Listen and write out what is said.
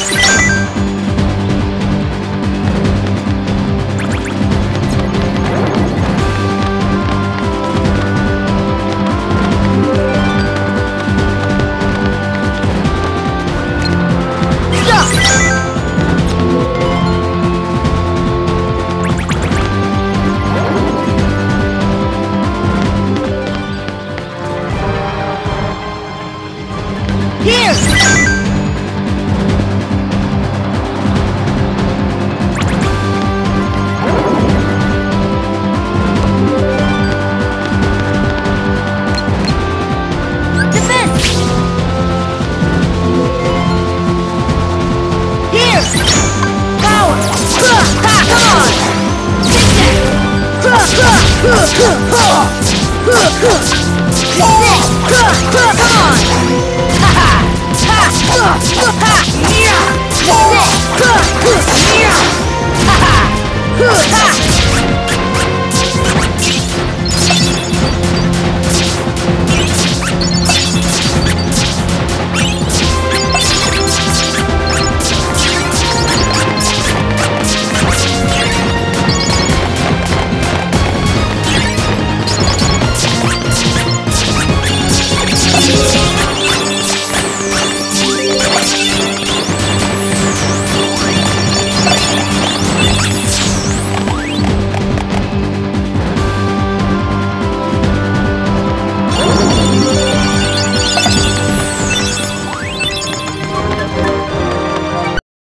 Here! Power! Come on! Take that!